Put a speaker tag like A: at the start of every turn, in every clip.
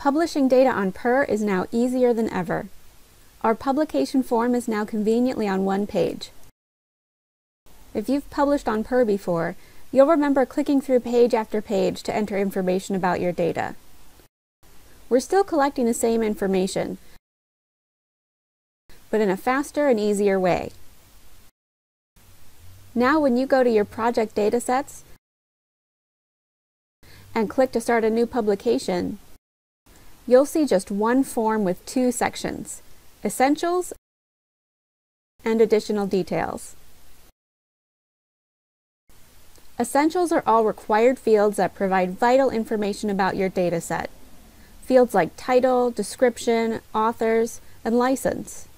A: Publishing data on PURR is now easier than ever. Our publication form is now conveniently on one page. If you've published on PURR before, you'll remember clicking through page after page to enter information about your data. We're still collecting the same information, but in a faster and easier way. Now when you go to your project datasets and click to start a new publication, you'll see just one form with two sections, Essentials and Additional Details. Essentials are all required fields that provide vital information about your dataset. Fields like title, description, authors, and license.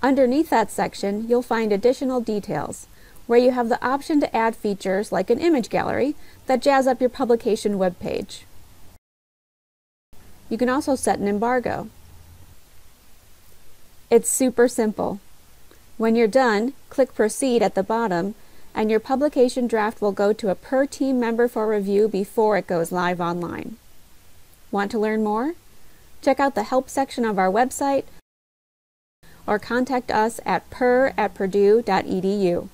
A: Underneath that section, you'll find additional details, where you have the option to add features like an image gallery that jazz up your publication web page. You can also set an embargo. It's super simple. When you're done, click Proceed at the bottom and your publication draft will go to a PURR team member for review before it goes live online. Want to learn more? Check out the help section of our website or contact us at purr at purdue.edu.